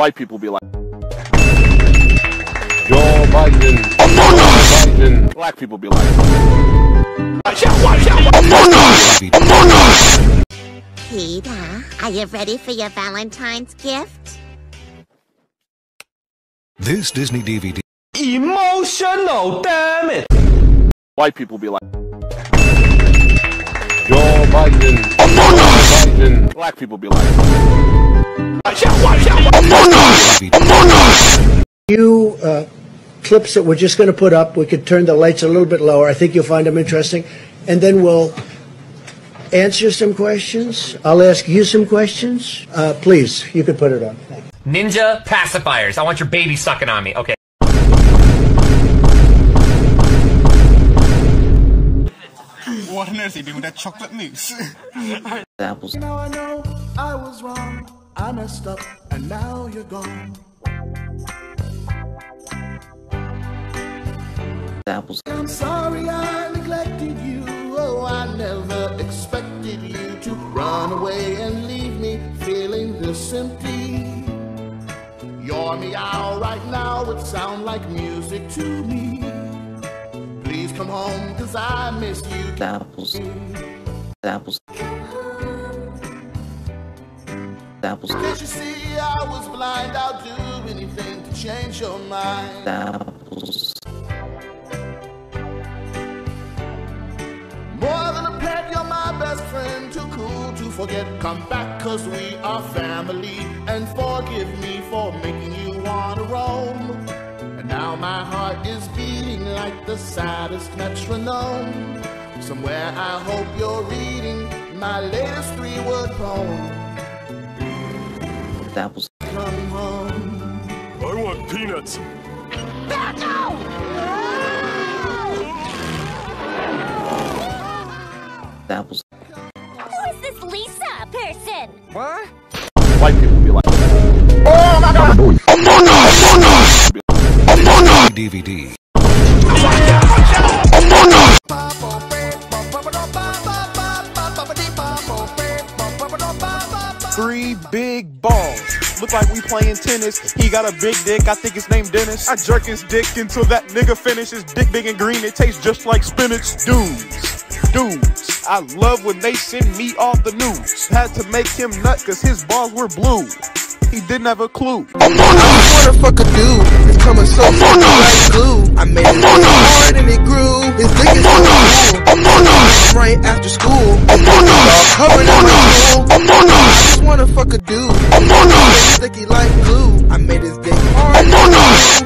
White people be like, Joe Biden. Joe Biden. black people be like, Peter, are you ready for your Valentine's gift? This Disney DVD Emotional, damn it! white people be like, Joe Biden. Joe Biden. black people be like, watch out, watch out, among us, among us. few uh, clips that we're just going to put up. We could turn the lights a little bit lower. I think you'll find them interesting. And then we'll answer some questions. I'll ask you some questions. Uh, please, you could put it on. Thank you. Ninja pacifiers. I want your baby sucking on me. Okay. Warner sih dia udah chocolate mix. apples Now I know I was wrong. I messed up, and now you're gone. apples I'm sorry I neglected you. Oh, I never expected you to run away and leave me feeling this empty. Your meow right now would sound like music to me. Come home, cause I miss you. apples apples apples Can't you see I was blind? I'll do anything to change your mind. apples More than a pet, you're my best friend. Too cool to forget. Come back, cause we are family. And forgive me for making you wanna roam. And now my heart is beating like the saddest metronome. Somewhere I hope you're reading my latest three word poem. apples Come home. I want peanuts. apples Who is this Lisa person? white people be like, DVD Three big balls. Look like we playing tennis. He got a big dick. I think his name Dennis. I jerk his dick until that nigga finishes. Dick big and green. It tastes just like spinach. Dudes. Dudes. I love when they send me off the news. Had to make him nut cause his balls were blue. He didn't have a clue. I just wanna fuck a dude. It's coming so oh, fucking like glue. Oh, I made it hard and it grew. His dick is so cool. Right after school. Is all covered in my drool. I just wanna fuck a dude. It's sticky like glue. I made his dick hard and it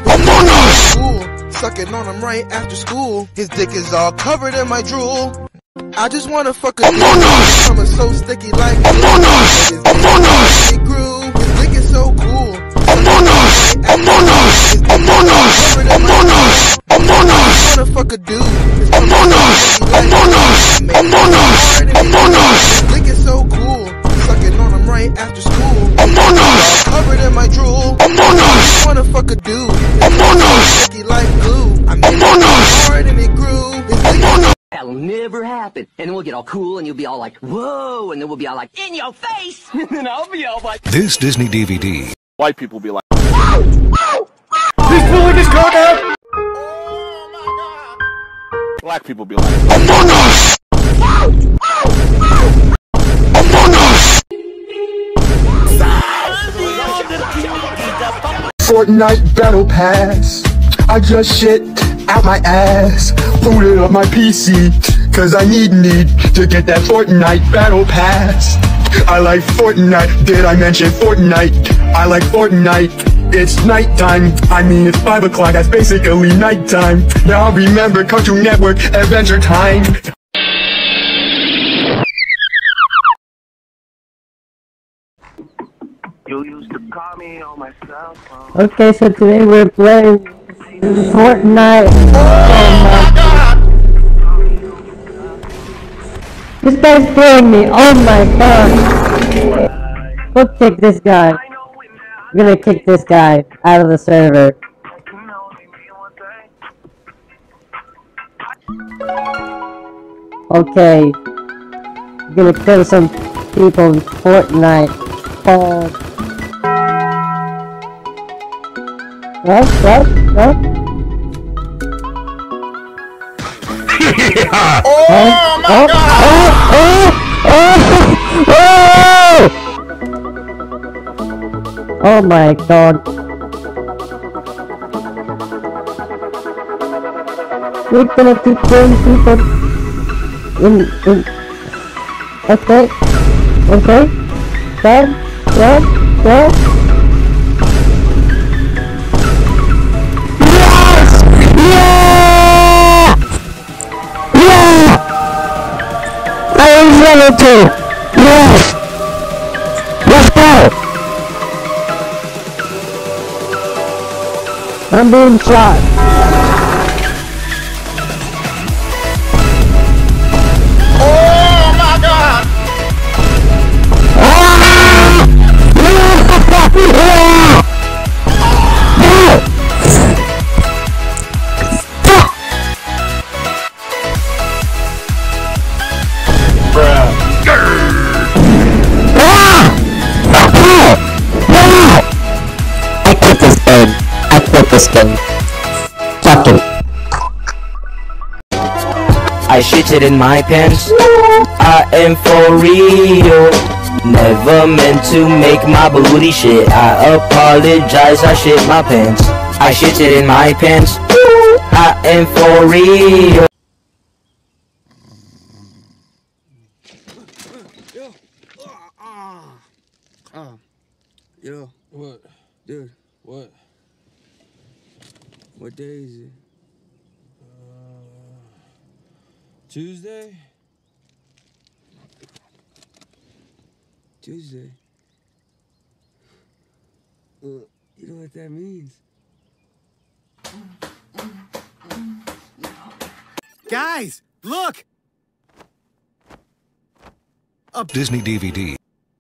grew. His dick is so. Sucking on him right after school. His dick is all covered in my drool. I just wanna fuck a dude. It's coming so sticky like glue. Made his dick hard it grew. His dick is so cool. Sucking on him right after school. His dick is all covered in my drool. I wanna fuck a dude. It's coming so sticky like glue. I made his dick hard and it grew. His dick is so cool. Sucking on him right after school. His dick is all covered in my drool. I just wanna fuck a dude. It's coming so sticky like glue. I made his dick hard and it grew. His dick is That'll never happen. And then we'll get all cool and you'll be all like, whoa. And then we'll be all like, in your face. and then I'll be all like, This Disney DVD white people be like, He's pulling his coat out. Black people be like, Among Us! Among Us! Fortnite Battle Pass. I just shit out my ass. Booted up my PC. Cause I need need to get that Fortnite Battle Pass. I like Fortnite. Did I mention Fortnite? I like Fortnite. It's nighttime. I mean, it's 5 o'clock. That's basically nighttime. Now remember Cartoon Network Adventure Time. You used to call me on my cell phone. Okay, so today we're playing Fortnite. Oh my god! This guy's killing me. Oh my god! We'll kick this guy. I'm gonna kick this guy out of the server. Okay. I'm gonna kill some people in Fortnite. Oh. What? What? What? Oh my Oh! Oh Oh my god. We're gonna keep killing people in in Okay. Okay. Dad? Dad? Dad? Yes! Yeah! I am to! Yes! I'm being shot. I shitted in my pants. I am for real. Never meant to make my booty shit. I apologize, I shit my pants. I shit it in my pants. I am for real. Uh, yo, what? Dude, what? What day is it? Tuesday? Tuesday. Well, you know what that means. Guys, look! Up Disney DVD.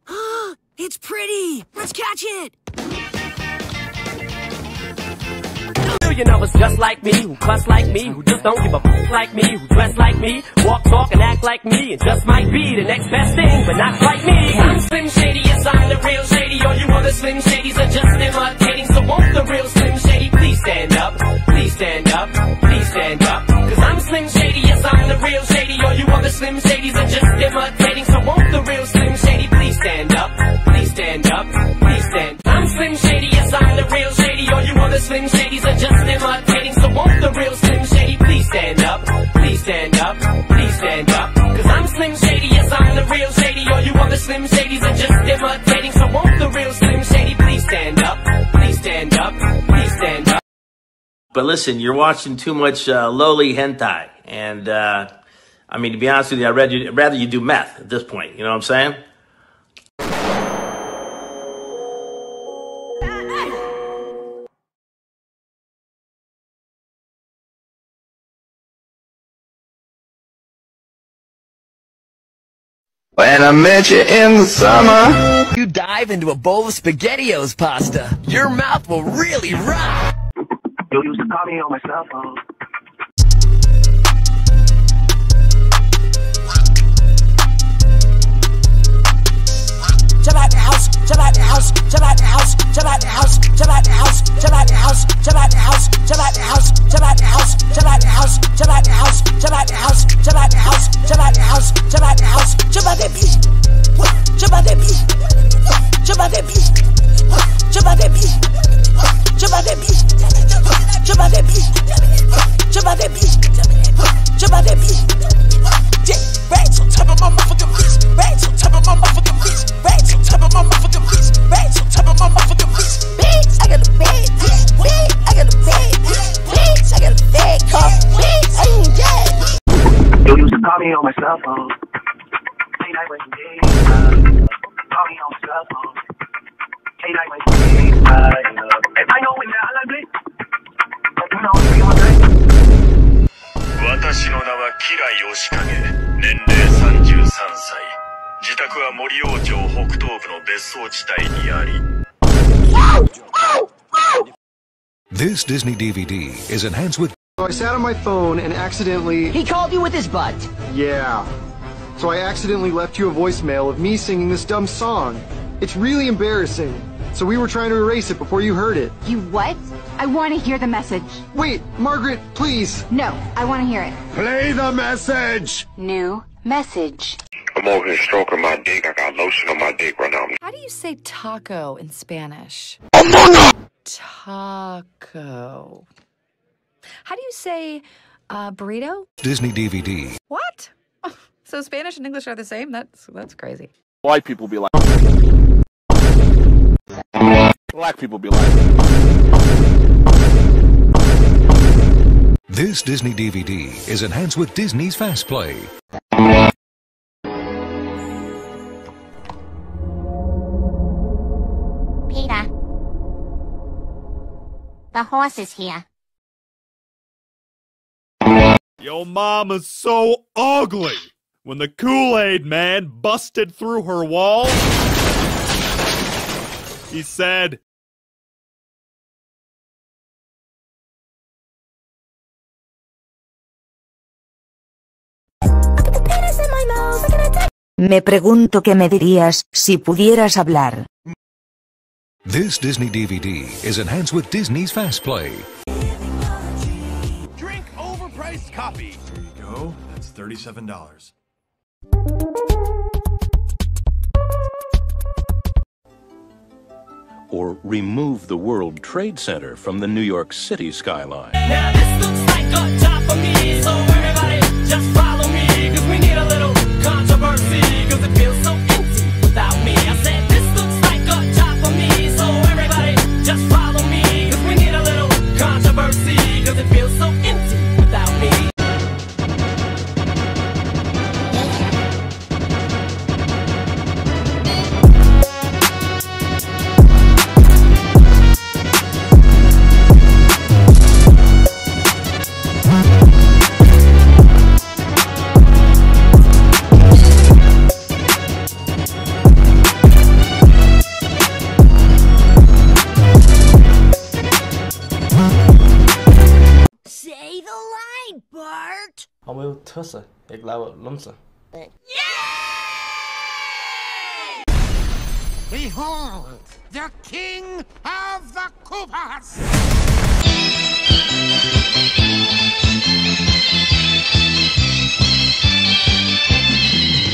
It's pretty! Let's catch it! Million of us just like me, who cuss like me, who just don't give a f like me, who dress like me, walk, talk, and act like me, and just might be the next best thing, but not like me. I'm Slim Shady, yes, I'm the real Shady. All you other Slim Shadys are just imitating, so Slim Shadys are just imitating, so won't the real Slim Shady please stand up? Please stand up, please stand up. But listen, you're watching too much uh, lowly hentai, and uh, I mean, to be honest with you, I'd rather you, rather you do meth at this point. You know what I'm saying? When I met you in the summer, you dive into a bowl of SpaghettiOs pasta. Your mouth will really rock. You used to call me on my cell phone. Jump out the house, jump out the house, jump out the house, jump out the house, jump out the house, jump out the house, jump out the house, jump out the house, jump out the house, jump out the house, jump out the house, jump out the house, jump out the house, jump out the Call me on my cell phone. Late night wasting days. Uh, call me on my cell phone. Late night wasting days. Uh, if I know when that I like it, but you know if you want it. 私の名は吉良吉影年齢33歳自宅は杜王町北東部の別荘地帯にあり This Disney DVD is enhanced with so I sat on my phone and accidentally. He called you with his butt. Yeah. So I accidentally left you a voicemail of me singing this dumb song. It's really embarrassing. so we were trying to erase it before you heard it. You what? I want to hear the message. Wait, Margaret, please. No, I want to hear it. Play the message. New message. I'm over here stroking my dick. I got lotion on my dick right now. How do you say taco in Spanish? Taco. How do you say uh, burrito? Disney DVD. What? So Spanish and English are the same? That's that's crazy. White people be like. Black people be like. This Disney DVD is enhanced with Disney's Fast Play. Peter. The horse is here. Yo mama's so ugly. When the Kool-Aid man busted through her wall, he said, Me pregunto qué me dirías si pudieras hablar. This Disney DVD is enhanced with Disney's Fast Play. Drink overpriced coffee. There you go. That's thirty-seven dollars. Or remove the World Trade Center from the New York City skyline. Now this looks like a job for me, so everybody just follow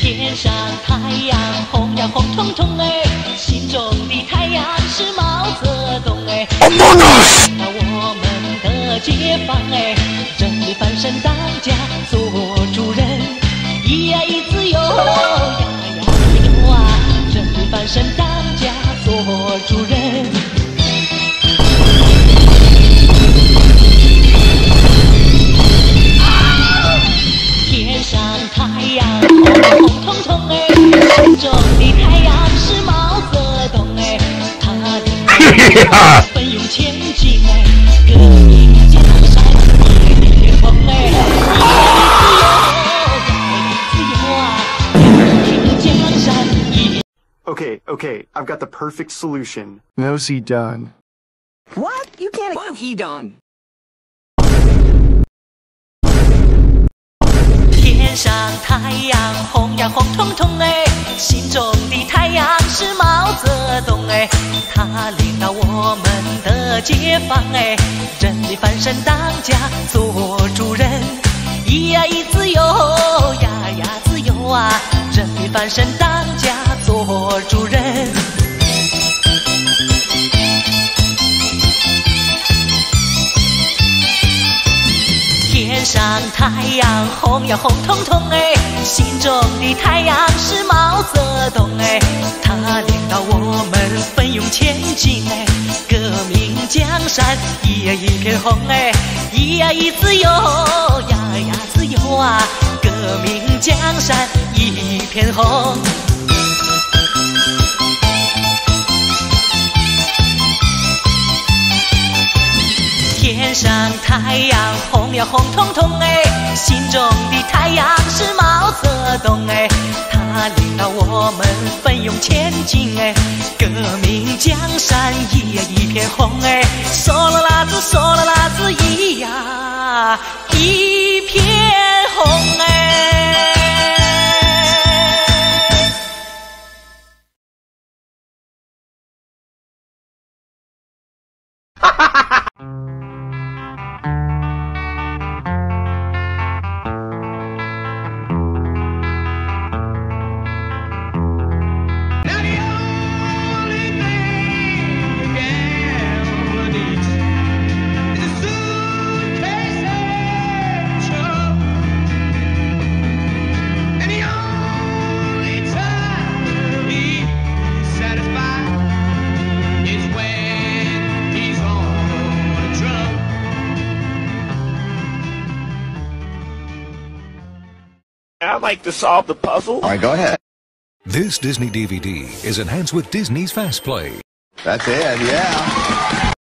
天上太阳红呀红彤彤哎心中的太阳是毛泽东哎。我们的解放哎。Okay, okay, I've got the perfect solution. Knows he done. What? You can't. What he done? 当太阳红呀红彤彤哎，心中的太阳是毛泽东哎，他领导我们奋勇前进哎，革命江山一呀一片红哎，一呀一自由呀呀自由啊，革命江山一片红。天上太阳红呀红彤彤哎，心中的太阳是毛泽东哎，他领导我们奋勇前进哎，革命江山一呀一片红哎，嗦啦啦子嗦啦啦子一呀。Like to solve the puzzle. All right, go ahead. This Disney DVD is enhanced with Disney's Fast Play. That's it, yeah.